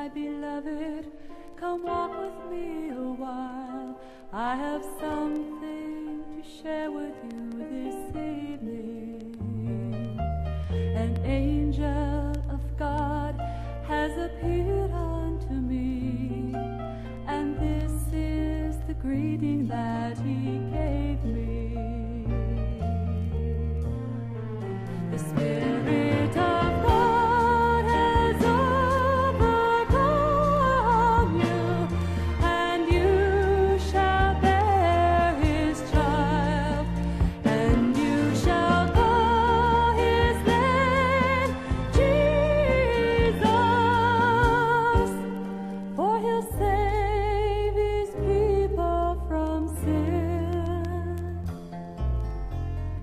My beloved, come walk with me a while. I have something to share with you this evening. An angel of God has appeared unto me, and this is the greeting that he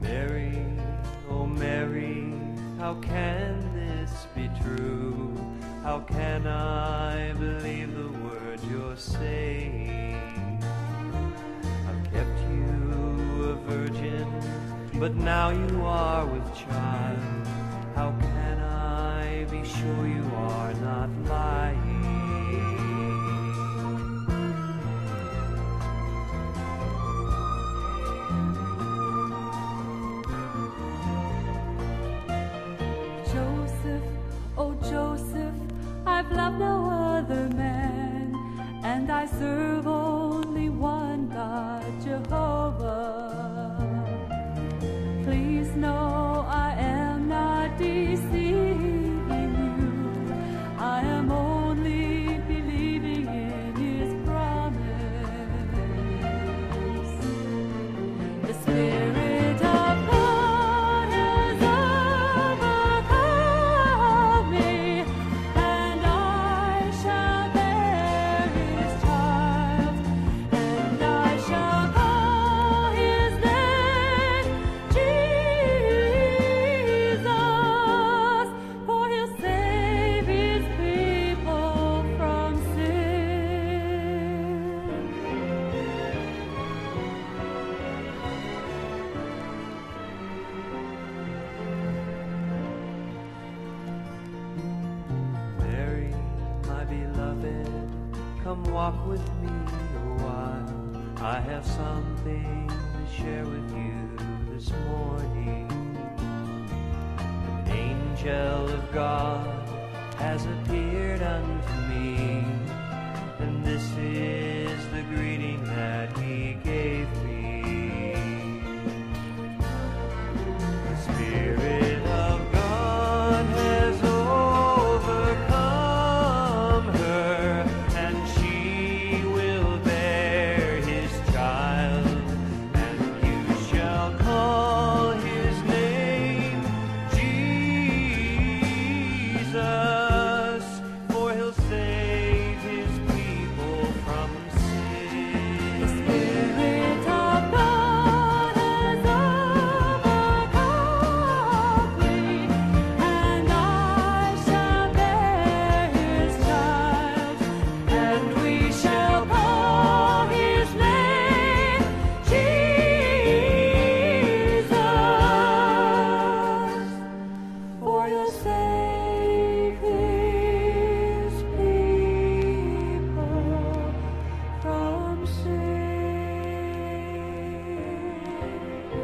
Mary, oh Mary, how can this be true? How can I believe the word you're saying? I've kept you a virgin, but now you are with child. I've no other man, and I serve only one God, come walk with me oh, a while. I have something to share with you this morning. An angel of God has appeared unto me,